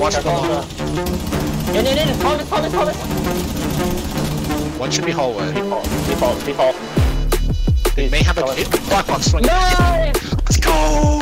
watching the long. In, in, in, harvest, harvest, harvest. One should be hallway. Default, default, default. They may have a hit black box swing. No! Let's go!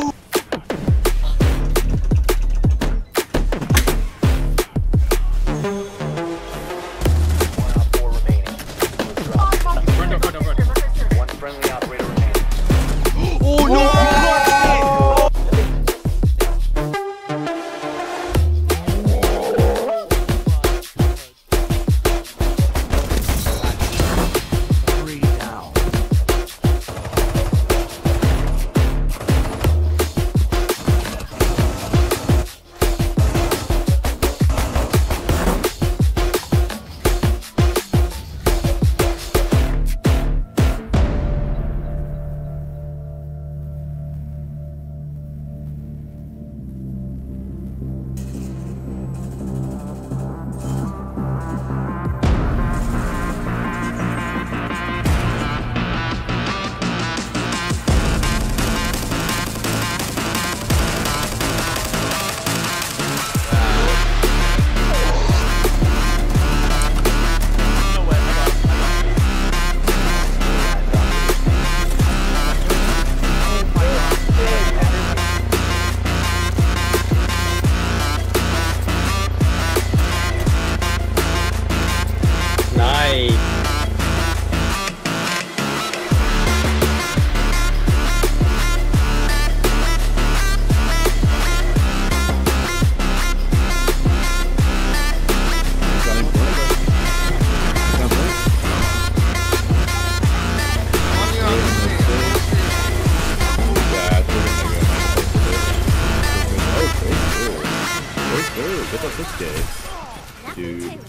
At this guy. Dude.